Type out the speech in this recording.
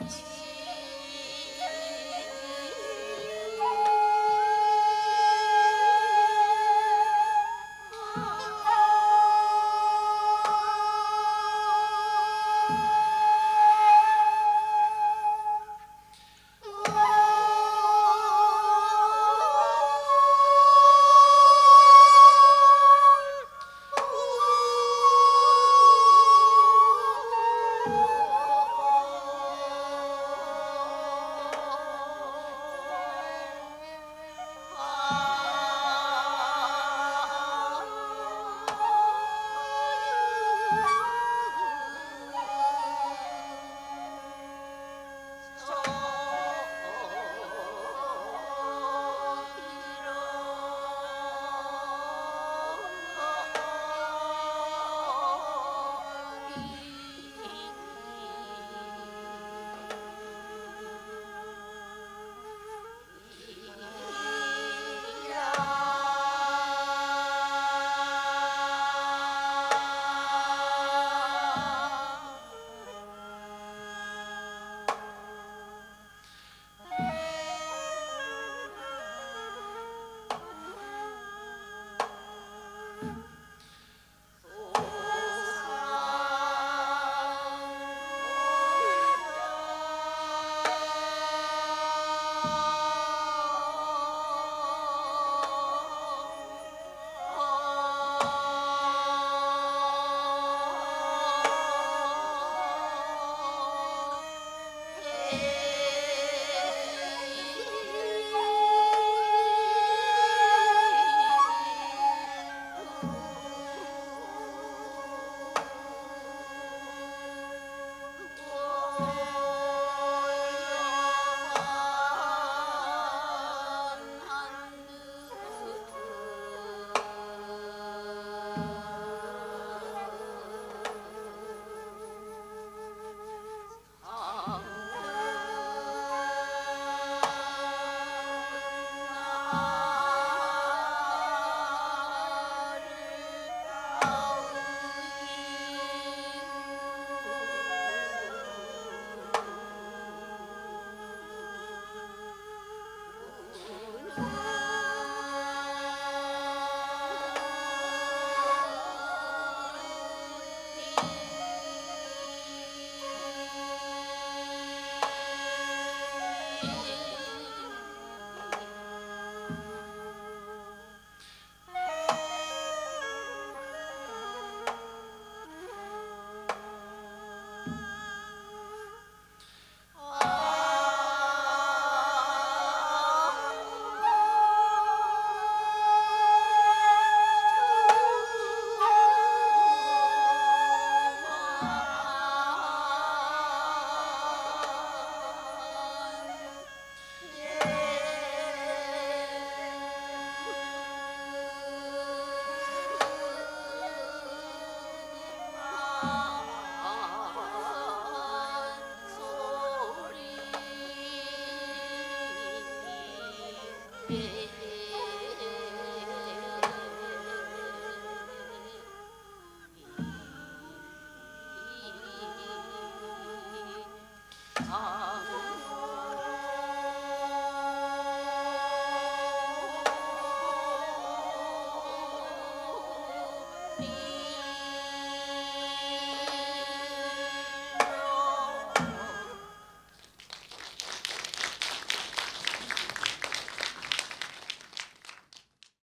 Gracias. Yeah.